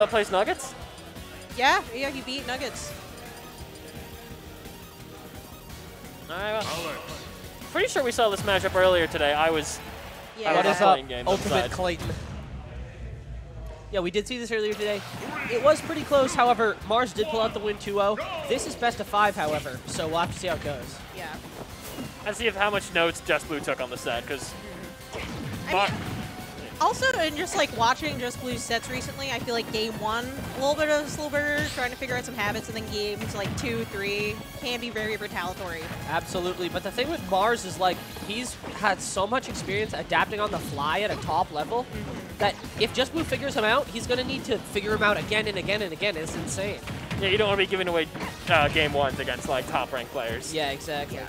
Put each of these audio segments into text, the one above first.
uh, plays Nuggets? Yeah, yeah, he beat Nuggets. All right, well, pretty sure we saw this matchup earlier today. I was Yeah. What What is is up, up, playing game Ultimate outside. Clayton? Yeah, we did see this earlier today. It was pretty close, however, Marss did pull out the win 2-0. This is best of five, however, so we'll have to see how it goes. Yeah. Let's see if how much notes Just Blue took on the set, because I mean, also, in just like watching Just Blue's sets recently, I feel like game one, a little bit of slow burner, trying to figure out some habits, and then games like two, three can be very retaliatory. Absolutely, but the thing with Marss is like he's had so much experience adapting on the fly at a top level that if Just Blue figures him out, he's gonna need to figure him out again and again and again. It's insane. yeah, you don't want to be giving away uh, game ones against like top ranked players. Yeah, exactly.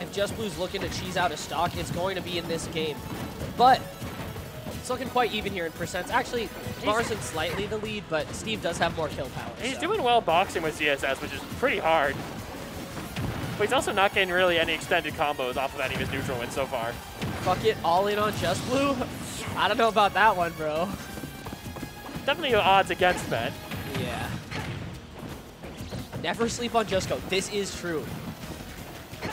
If Just Blue's looking to cheese out a stock, it's going to be in this game. But it's looking quite even here in percents. Actually, Marss slightly the lead, but Steve does have more kill power. He's so. doing well boxing with ZSS, which is pretty hard. But he's also not getting really any extended combos off of any of his neutral wins so far. Fuck it, all in on Just Blue? I don't know about that one, bro. Definitely your odds against that. Yeah. Never sleep on Just Go. This is true.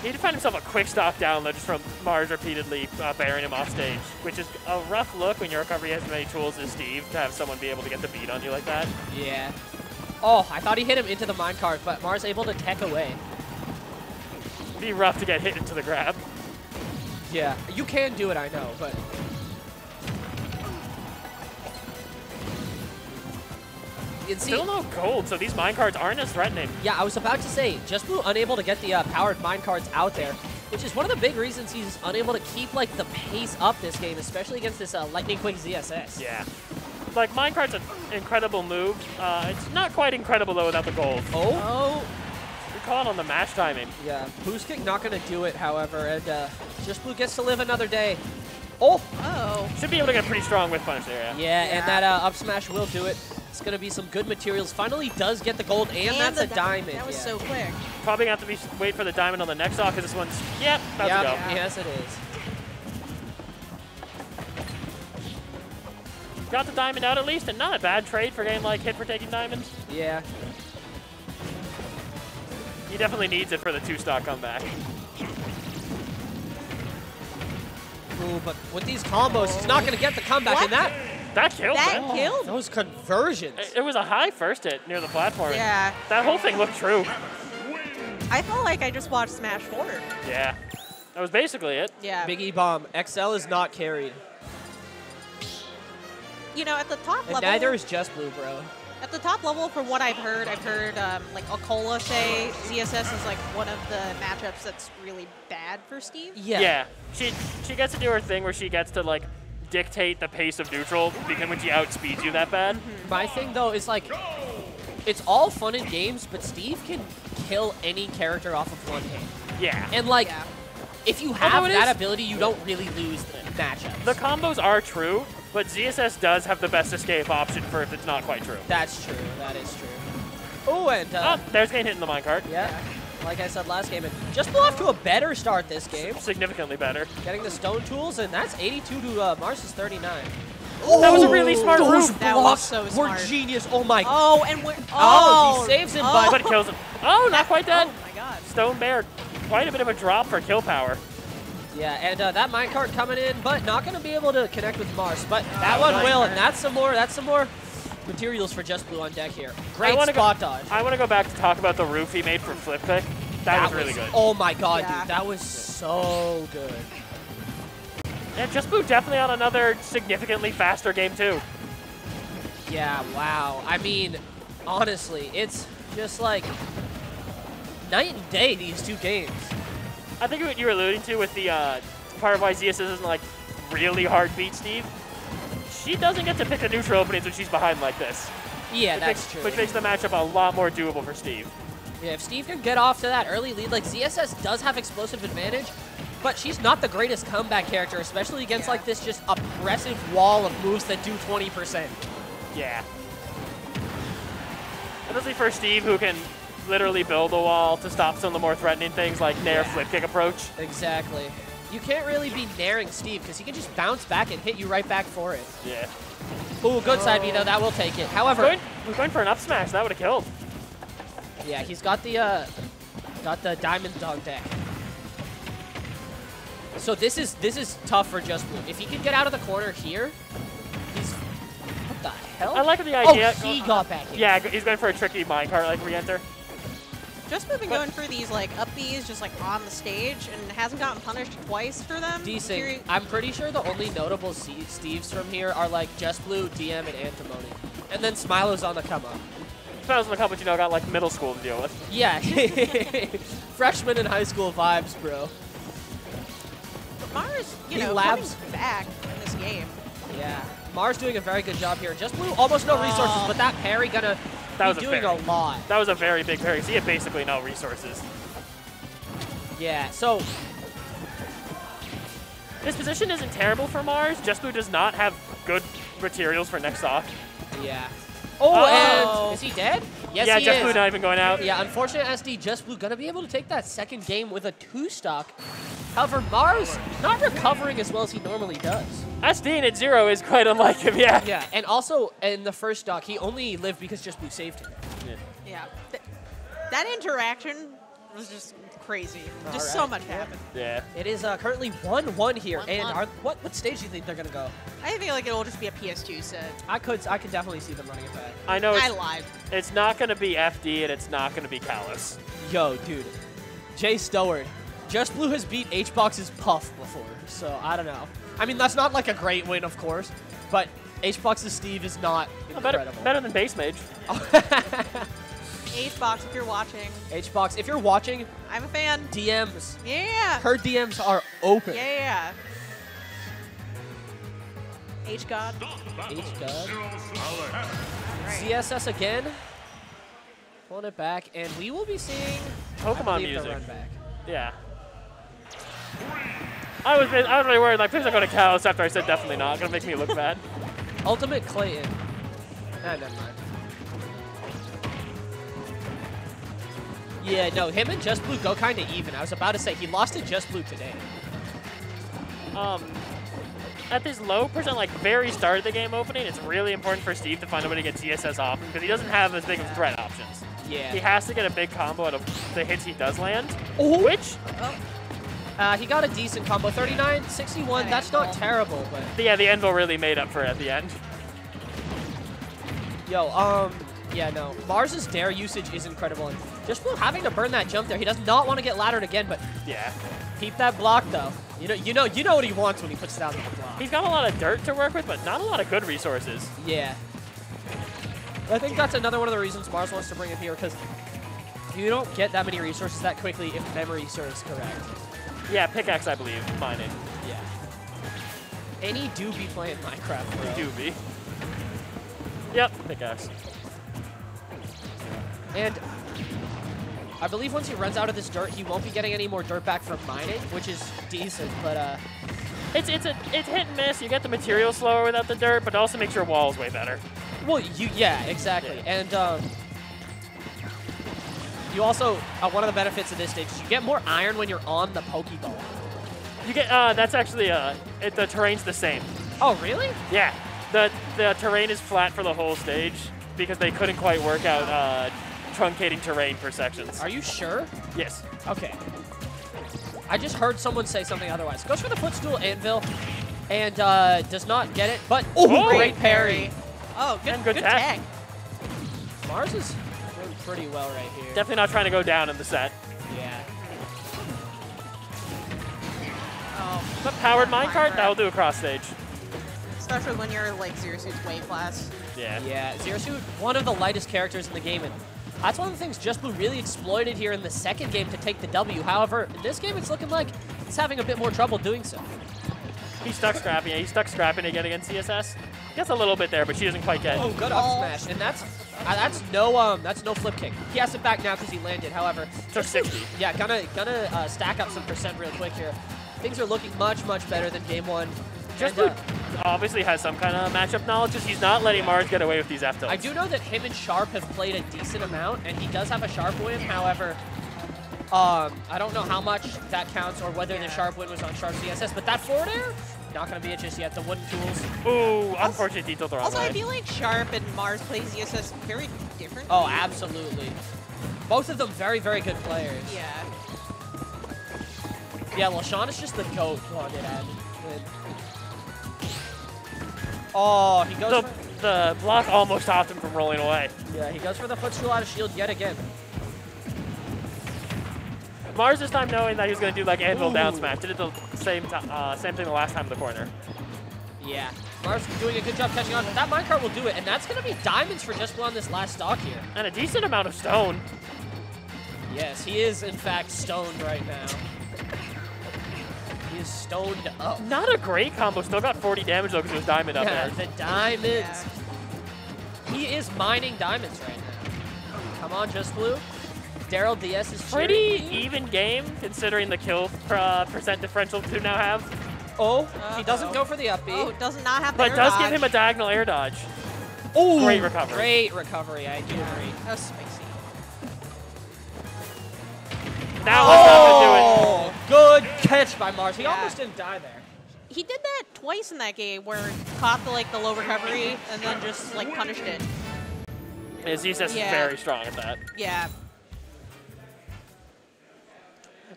He find himself a quick stop down though, just from Marss repeatedly uh, bearing him off stage, which is a rough look when your recovery has as many tools as Steve to have someone be able to get the beat on you like that. Yeah. Oh, I thought he hit him into the minecart, but Marss able to tech away. It'd be rough to get hit into the grab. Yeah. You can do it, I know, but... And see, Still no gold, so these minecarts aren't as threatening. Yeah, I was about to say, Just Blue unable to get the uh, powered minecarts out there, which is one of the big reasons he's unable to keep like the pace up this game, especially against this uh, Lightning Quick ZSS. Yeah. Like, minecart's an incredible move. Uh, it's not quite incredible, though, without the gold. Oh, Oh, You're calling on the mash timing. yeah. Boost kick not going to do it, however, and uh, Just Blue gets to live another day. Oh, oh. Should be able to get pretty strong with punch there, yeah. yeah, Yeah. and that uh, up smash will do it. It's going to be some good materials. Finally does get the gold, and, that's a di- diamond. That was yeah. so quick. Probably gonna have to be wait for the diamond on the next stock, because this one's, yep, about Yep, to go. Yes, it is. Got the diamond out at least, and not a bad trade for game like hit for taking diamonds. Yeah. He definitely needs it for the two stock comeback. Ooh, but with these combos, he's not going to get the comeback, What? and that That killed That it. killed. those conversions. It- It was a high first hit near the platform. Yeah. That whole thing looked true. I felt like I just watched Smash 4. Yeah. That was basically it. Yeah. Big E bomb. XL is not carried, You know, at the top and level. neither is Just Blue, bro. At the top level, from what I've heard, I've heard um, like Acola say ZSS is like one of the matchups that's really bad for Steve. Yeah. Yeah. She she gets to do her thing where she gets to like dictate the pace of neutral because when she outspeeds you that bad. My thing though is like, it's all fun and games, but Steve can kill any character off of one hit. Yeah. And like, Yeah. if you have Although it that is- ability, you don't really lose the matchups. The combos are true, but ZSS does have the best escape option for if it's not quite true. That's true. That is true. Oh, and uh, Oh, there's getting hit in the minecart. yeah, like I said last game, and just Blue off to a better start this game, Significantly better. getting the stone tools, and that's 82 to uh, Marss's 39. That was a really smart Those move. That was blocks so were smart. genius. Oh my Oh, and we're. Oh, Oh, he saves him, oh. But it kills him. Oh, not quite dead. Oh my god. Stone Bear, quite a bit of a drop for kill power. Yeah, and uh, that minecart coming in, but not going to be able to connect with Marss. But that Oh, one will, and that's some more. That's some more materials for Just Blue on deck here. I Great wanna go- dodge. I want to go back to talk about the roof he made for flip kick. That, was really good. Oh my god, Yeah. dude, that was so good. Yeah, Just Blue definitely on another significantly faster game too. Yeah, wow. I mean, honestly, it's just like night and day these two games. I think what you were alluding to with the uh, part of why ZSS isn't like really hard to beat Steve. She doesn't get to pick the neutral openings when she's behind like this. Yeah, which that's makes, true. Which makes the matchup a lot more doable for Steve. Yeah, if Steve can get off to that early lead, like ZSS does have explosive advantage, but she's not the greatest comeback character, especially against Yeah. like this just oppressive wall of moves that do 20%. Yeah. Especially for Steve, who can literally build a wall to stop some of the more threatening things like Nair Yeah. flip kick approach. Exactly. You can't really be naring Steve because he can just bounce back and hit you right back for it. Yeah. Ooh, good side B though. That will take it. However, Going, we're going for an up smash. That would have killed. yeah, he's got the uh, got the diamond dog deck. So this is this is tough for Just Blue. If he can get out of the corner here, he's what the hell? I like the idea. Oh, he got back in. Yeah, he's going for a tricky minecart like re-enter. Just been going for these like up Bs just like on the stage and hasn't gotten punished twice for them. Decent. Fury- I'm pretty sure the only notable Steves from here are like Just Blue, DM, and Antimony. And then Smilo's on the come up. Smells like a couple, you know, got like middle school to deal with. Yeah. Freshman in high school vibes, bro. But Marss, you He know, labs. coming back in this game. Yeah. Marss doing a very good job here. Just Blue, almost no resources, Oh. but that parry gonna That was be a doing parry. a lot. That was a very big parry. He had basically no resources. Yeah, so This position isn't terrible for Marss. Just Blue does not have good materials for next off. Yeah. Oh, Uh-oh. and is he dead? Yes, yeah, he Just is. Blue not even going out. Yeah, unfortunate SD, Just Blue gonna be able to take that second game with a two stock. However, Marss not recovering as well as he normally does. SD at zero is quite unlike him, yeah. Yeah, and also in the first stock, he only lived because Just Blue saved him. Yeah. Th- that interaction was just crazy. Just so Alright. much happened. Yeah. It is uh, currently 1-1 here, and 1-1. are, what what stage do you think they're gonna go? I think like it'll just be a PS2 set. I could I could definitely see them running it back. I know I it's, lied. it's not going to be FD and it's not going to be Kalos. Yo, dude, Jay Stoward, Just Blue has beat HBox's Puff before, so I don't know. I mean, that's not like a great win, of course, but HBox's Steve is not Better, incredible. better than Base Mage. H box, if you're watching, HBox, if you're watching, I'm a fan. DMs, Yeah. her DMs are open. Yeah. H God. H God. Right. ZSS again. Pulling it back, and we will be seeing Pokemon believe, the music. run back. Yeah. I was I was really worried. Like, please don't go to Kalos after I said definitely not. Gonna make me look bad. Ultimate Clayton. Ah, never mind. Yeah, no, him and Just Blue go kind of even. I was about to say, he lost to Just Blue today. Um, at this low percent, like very start of the game opening, it's really important for Steve to find a way to get ZSS off because he doesn't have as big of threat options. Yeah. He has to get a big combo out of the hits he does land, Oh. which, Oh, Uh, he got a decent combo. 39, 61, that's not terrible, but... yeah, the Anvil really made up for it at the end. Yo, um, yeah, no. Marss's dare usage is incredible. And Just having to burn that jump there. He does not want to get laddered again, but Yeah. keep that block, though. You know, you know, you know what he wants when he puts it down the block. He's got a lot of dirt to work with, but not a lot of good resources. Yeah. I think that's another one of the reasons Marss wants to bring him here, because you don't get that many resources that quickly if memory serves correct. Yeah, pickaxe, I believe, mining. Yeah. Any he do be playing Minecraft, bro. Doobie. Yep, pickaxe. And I believe once he runs out of this dirt, he won't be getting any more dirt back from mining, which is decent, but uh, It's it's a it's hit and miss. You get the material slower without the dirt, but it also makes your walls way better. well, you yeah, exactly. Yeah. And um, you also uh, one of the benefits of this stage is you get more iron when you're on the Pokeball. You get uh that's actually uh it, the terrain's the same. Oh, really? Yeah, the the terrain is flat for the whole stage because they couldn't quite work out uh, truncating terrain per sections. Are you sure? yes. Okay. I just heard someone say something otherwise. Goes for the footstool anvil and uh, does not get it, but oh, Oh! great parry. Oh, good, And good good, tech. Marss is pretty well right here. Definitely not trying to go down in the set. Yeah. Oh, But powered minecart, that'll do a cross stage. especially when you're like Zero Suit's weight class. Yeah. Yeah, Zero Suit, one of the lightest characters in the game, and that's one of the things Just Blue really exploited here in the second game to take the W. However, in this game, it's looking like he's having a bit more trouble doing so. He's stuck scrapping it. He's stuck scrapping again against ZSS. Gets a little bit there, but she doesn't quite get. Oh, good up smash, and that's that's no um that's no flip kick. He has it back now because he landed. However, Took 60. Yeah, gonna gonna uh, stack up some percent real quick here. Things are looking much much better than game one. Just And, uh, obviously has some kind of matchup knowledge. Just he's not letting Marss get away with these F tilts. I do know that him and Sharp have played a decent amount, and he does have a Sharp win. However, um, I don't know how much that counts or whether the Sharp win was on Sharp ZSS, but that forward air, Not going to be it just yet. The wooden tools. Ooh, unfortunate detail the wrong Also, way. I feel like Sharp and Marss plays ZSS very different. Oh, absolutely. Both of them very, very good players. Yeah. Yeah, well, Sean is just the goat on it end. Oh, he goes the, for, the block almost stopped him from rolling away. yeah, he goes for the footstool out of shield yet again. Marss this time knowing that he was going to do like anvil down smash. Did it the same uh, same thing the last time in the corner. Yeah. Marss doing a good job catching on. That minecart will do it, and that's going to be diamonds for just on this last stock here. And a decent amount of stone. Yes, he is in fact stoned right now. He is stoned up. Not a great combo. Still got 40 damage though because it was diamond up Yeah, there. the diamonds. Yeah. He is mining diamonds right now. Come on, Just Blue. Daryl DS is Pretty even game considering the kill uh, percent differential to now have. Oh, he doesn't go for the up B. Oh, does not have the But air does dodge. give him a diagonal air dodge. Oh, Great recovery. Great recovery, I do agree. That was spicy. Now what's not to do it? Oh, good catch by Marss. He Yeah. almost didn't die there. He did that twice in that game where he caught the like the low recovery and then just like punished it. His ZSS Yeah. is very strong at that. Yeah.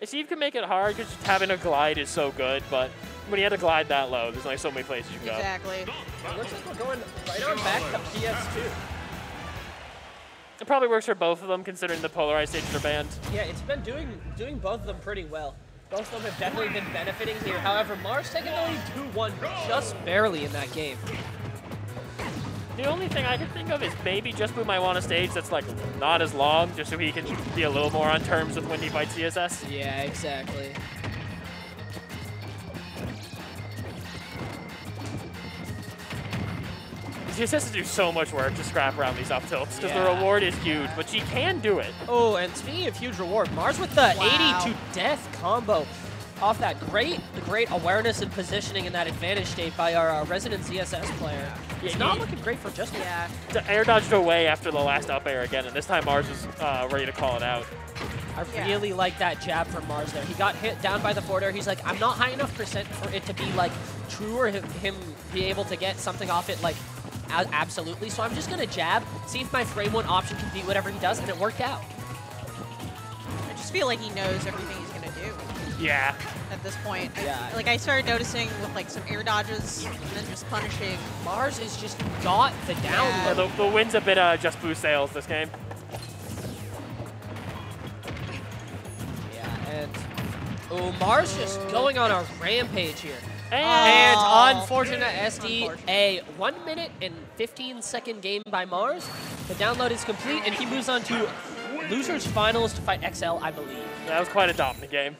Steve can make it hard because having a glide is so good, but when you had to glide that low, there's only so many places you can go. Exactly. It looks like we're going right on back to PS2. It probably works for both of them considering the polarized stages are banned. Yeah, it's been doing doing both of them pretty well. Both of them have definitely been benefiting here. However, Marss taking the lead 2-1 just barely in that game. The only thing I can think of is maybe Just Blue might want a stage that's like not as long, just so he can be a little more on terms with when he fights ZSS. Yeah, exactly. ZSS do so much work to scrap around these up tilts because the reward is huge, but she can do it. Oh, and speaking of huge reward, Marss with the Wow. 80 to death combo off that great, great awareness and positioning in that advantage state by our uh, resident ZSS player. It's Yeah, not he- looking great for just Yeah. The air dodged away after the last up air again, and this time Marss was uh, ready to call it out. I Yeah. really like that jab from Marss there. He got hit down by the forward air. He's like, I'm not high enough percent for it to be like true or him, him be able to get something off it like absolutely. So I'm just gonna jab, see if my frame one option can beat whatever he does, and it worked out. I just feel like he knows everything he's gonna do Yeah. at this point. I- Yeah. like I started noticing with like some air dodges and then just punishing. Marss is just got the down Yeah. So the, the win's a bit uh, Just Blue sales this game. Yeah, and oh, Marss just going on a rampage here. And And Oh. unfortunate SD, Unfortunate. a 1 minute and 15 second game by Marss. The download is complete, and he moves on to losers finals to fight XL, I believe. that was quite a dominant game.